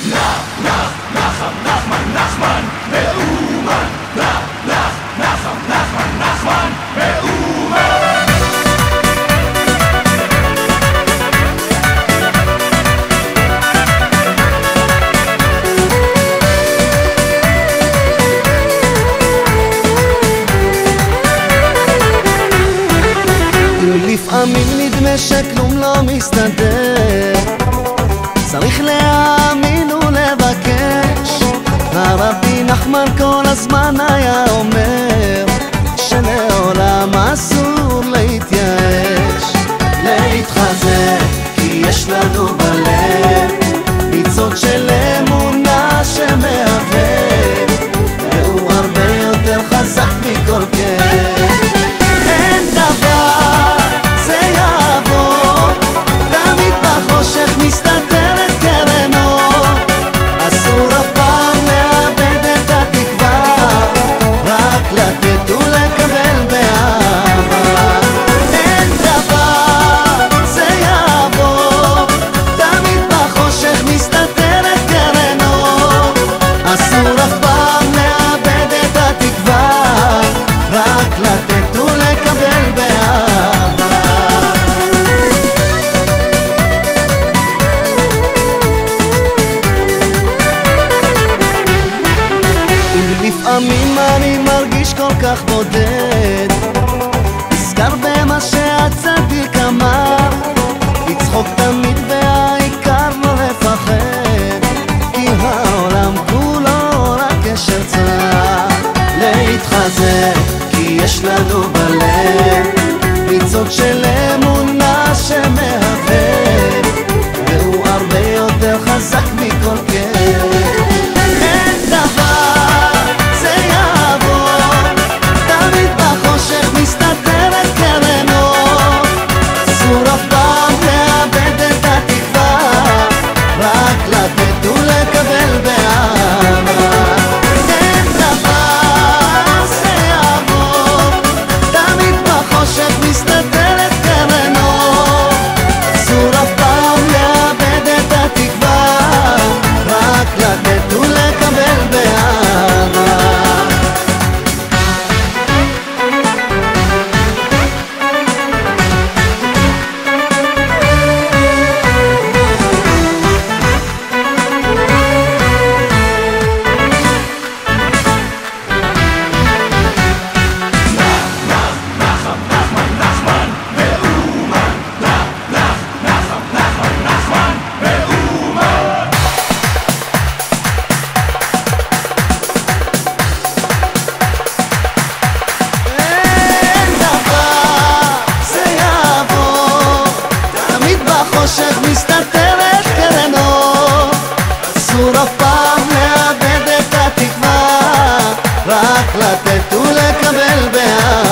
נח, נח, נחם, נחמן, נחמן, מאומן. נח, נח, נחם, נחמן, נחמן, מאומן. לפעמים נדמה שכלום לא מסתדר הזמן, כל הזמן היה אומר שלעולם אסור להתייאש. להתחזק, כי יש לנו בלב ניצות של אמונה שמהווה. והוא הרבה יותר חזק מכל כך הזה, כי יש לנו בלב ניצוץ של אמונה שמהווה בחושך מסתתרת קרן אור אסור אף פעם לאבד את התקווה רק לתת ולקבל באהבה